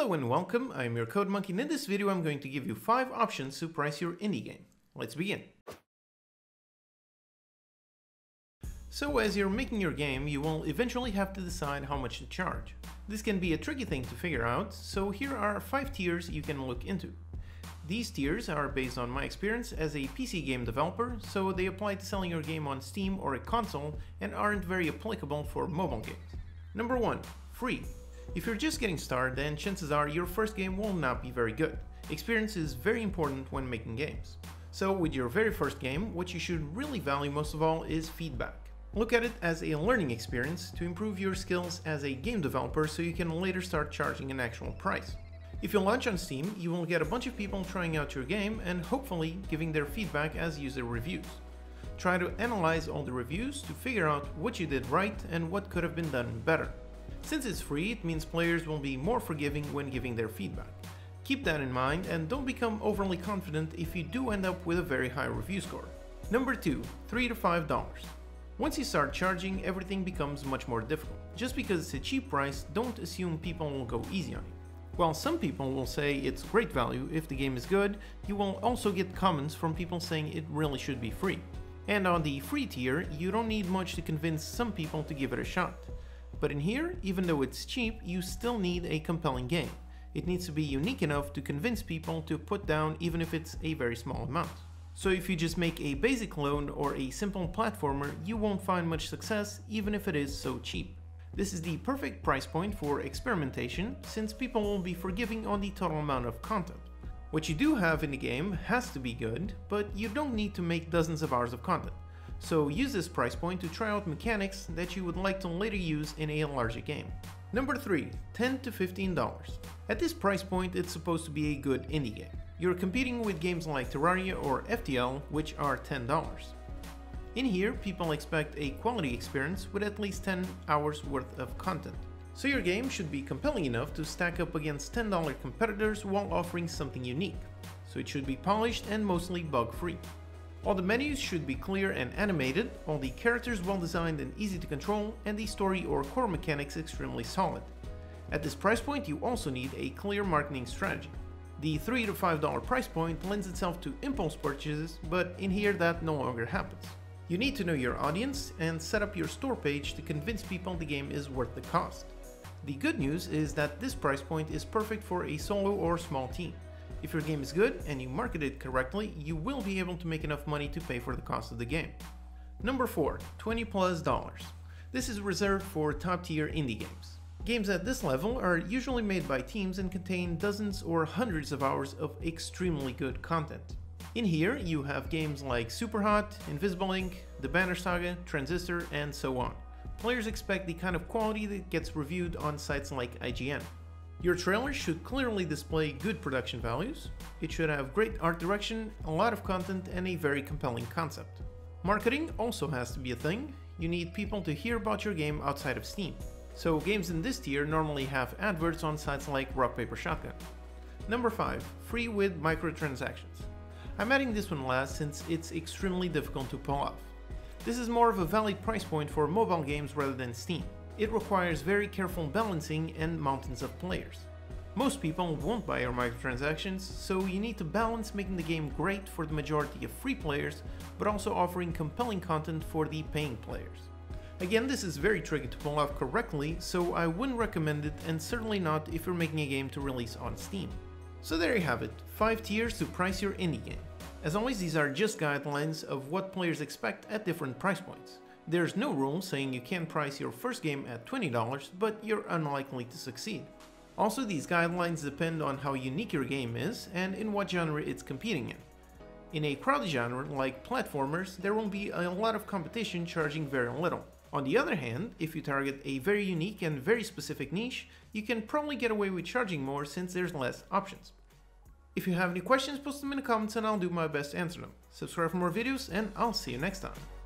Hello and welcome, I'm your Code Monkey and in this video I'm going to give you 5 options to price your indie game. Let's begin. So as you're making your game, you will eventually have to decide how much to charge. This can be a tricky thing to figure out, so here are 5 tiers you can look into. These tiers are based on my experience as a PC game developer, so they apply to selling your game on Steam or a console and aren't very applicable for mobile games. Number 1. Free. If you're just getting started, then chances are your first game will not be very good. Experience is very important when making games. So with your very first game, what you should really value most of all is feedback. Look at it as a learning experience to improve your skills as a game developer so you can later start charging an actual price. If you launch on Steam, you will get a bunch of people trying out your game and hopefully giving their feedback as user reviews. Try to analyze all the reviews to figure out what you did right and what could have been done better. Since it's free, it means players will be more forgiving when giving their feedback. Keep that in mind and don't become overly confident if you do end up with a very high review score. Number 2. 3 to $5. Once you start charging, everything becomes much more difficult. Just because it's a cheap price, don't assume people will go easy on you. While some people will say it's great value if the game is good, you will also get comments from people saying it really should be free. And on the free tier, you don't need much to convince some people to give it a shot. But in here, even though it's cheap, you still need a compelling game. It needs to be unique enough to convince people to put down even if it's a very small amount. So if you just make a basic clone or a simple platformer, you won't find much success even if it is so cheap. This is the perfect price point for experimentation, since people will be forgiving on the total amount of content. What you do have in the game has to be good, but you don't need to make dozens of hours of content. So use this price point to try out mechanics that you would like to later use in a larger game. Number 3. $10 to $15. At this price point it's supposed to be a good indie game. You're competing with games like Terraria or FTL which are $10. In here, people expect a quality experience with at least 10 hours worth of content. So your game should be compelling enough to stack up against $10 competitors while offering something unique. So it should be polished and mostly bug-free. All the menus should be clear and animated, all the characters well designed and easy to control, and the story or core mechanics extremely solid. At this price point you also need a clear marketing strategy. The 3 to $5 price point lends itself to impulse purchases, but in here that no longer happens. You need to know your audience and set up your store page to convince people the game is worth the cost. The good news is that this price point is perfect for a solo or small team. If your game is good and you market it correctly, you will be able to make enough money to pay for the cost of the game. Number 4. 20 plus dollars. This is reserved for top tier indie games. Games at this level are usually made by teams and contain dozens or hundreds of hours of extremely good content. In here you have games like Superhot, Invisible Inc, The Banner Saga, Transistor, and so on. Players expect the kind of quality that gets reviewed on sites like IGN. Your trailer should clearly display good production values, it should have great art direction, a lot of content and a very compelling concept. Marketing also has to be a thing, you need people to hear about your game outside of Steam. So games in this tier normally have adverts on sites like Rock Paper Shotgun. Number 5. Free with microtransactions. I'm adding this one last since it's extremely difficult to pull off. This is more of a valid price point for mobile games rather than Steam it requires very careful balancing and mountains of players. Most people won't buy your microtransactions, so you need to balance making the game great for the majority of free players, but also offering compelling content for the paying players. Again, this is very tricky to pull off correctly, so I wouldn't recommend it and certainly not if you're making a game to release on Steam. So there you have it, 5 tiers to price your indie game. As always, these are just guidelines of what players expect at different price points. There's no rule saying you can't price your first game at $20, but you're unlikely to succeed. Also, these guidelines depend on how unique your game is and in what genre it's competing in. In a crowded genre like platformers, there will be a lot of competition charging very little. On the other hand, if you target a very unique and very specific niche, you can probably get away with charging more since there's less options. If you have any questions, post them in the comments and I'll do my best to answer them. Subscribe for more videos and I'll see you next time.